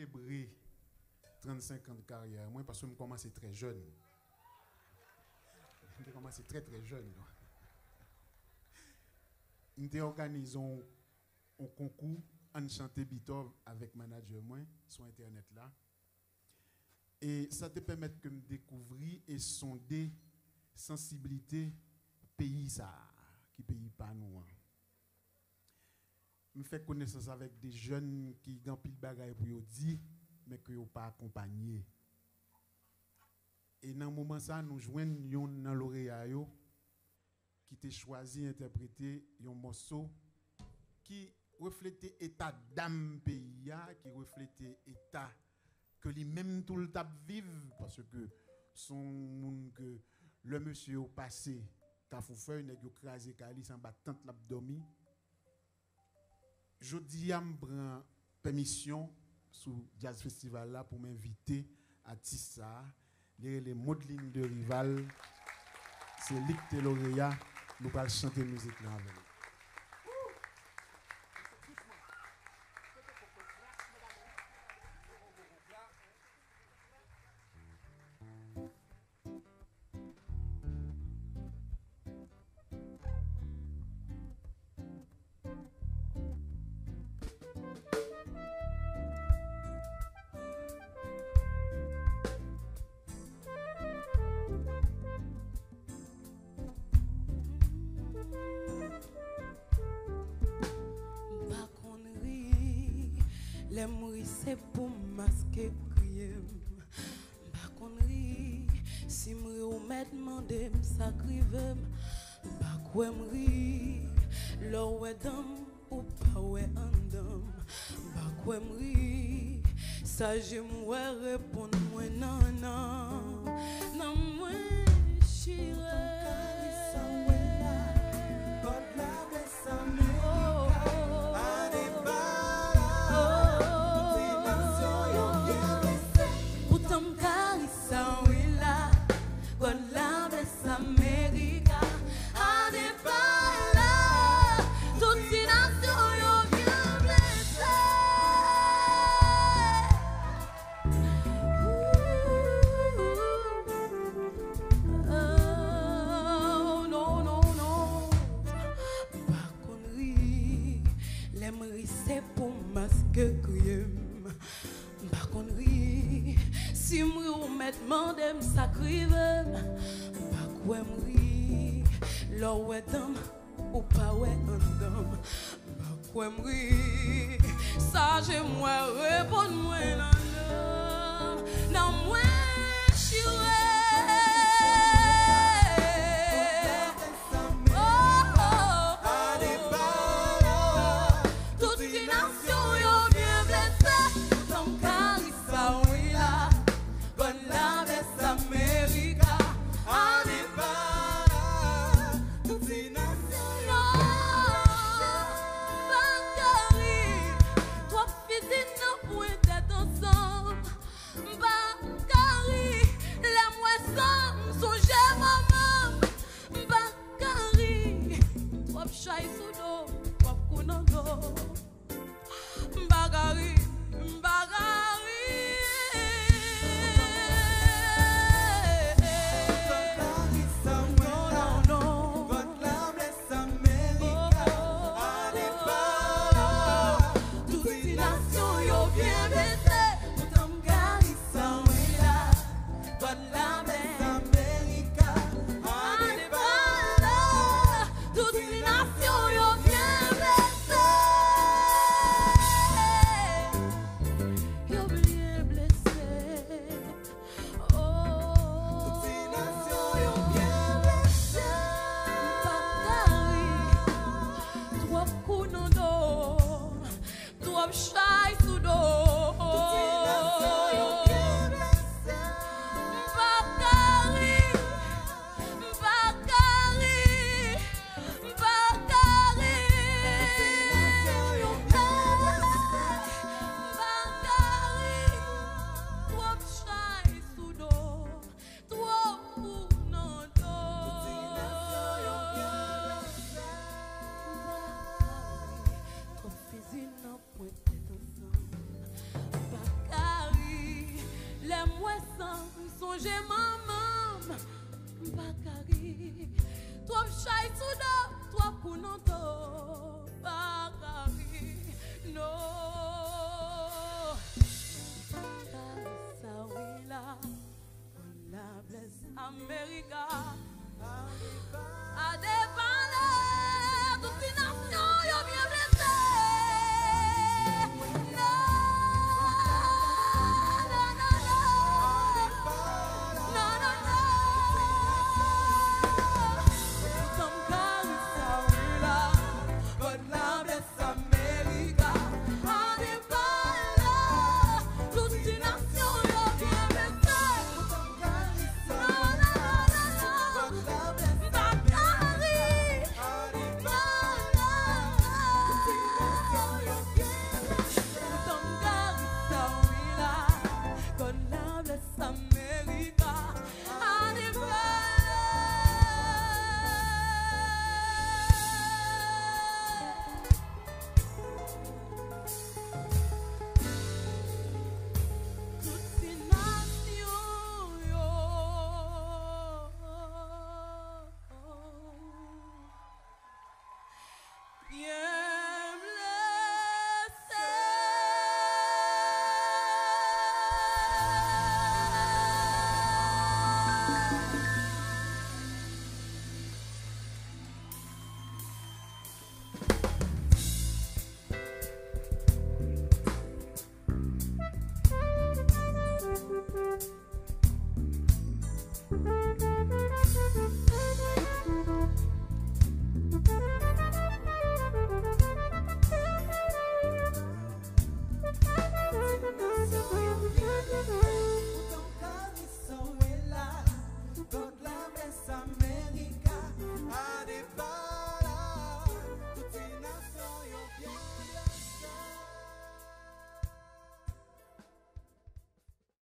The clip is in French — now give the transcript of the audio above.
célébrer 35 ans de carrière, moi, parce que je commencé très jeune. J'ai commencé très très jeune. Nous organisons un concours en chanter Beethoven avec manager moi sur internet là. Et ça te permet de me découvrir et sonder sensibilité pays ça qui pays pas nous. hein. Me fait connaissance avec des jeunes qui ont pile bagaille pour dire mais qui n'ont pas accompagné. Et dans ce moment ça nous joignons dans lauréat qui t'a choisi interpréter un morceau qui reflétait l'état d'âme pays, qui reflétait l'état que lui-même tout le temps vivre, parce que son que le monsieur au passé, t'as fait, il a crasé Kali en battant l'abdomen. Je dis à me permission sous Jazz Festival là pour m'inviter à Tissa, les, les modelines de rival. C'est Lick Teloria, nous allons chanter musique là Le ri se pou maske priye Bakon ri Si mri ou met mande Sakrive Bakwe mri Lo we dam ou pa we andam Bakwe mri Saje mwe repon mwen nan kriye m Mpa kon ri Si m ri ou met mande m sakrive m Mpa kwe m ri Lo we dam ou pa we an dam Mpa kwe m ri Saje mwen repon mwen an Wap chay sou do, wap konan do ah, Mbagari, mbagari. sonje mamam Bakari Trop chay souda Trop kounanto Bakari No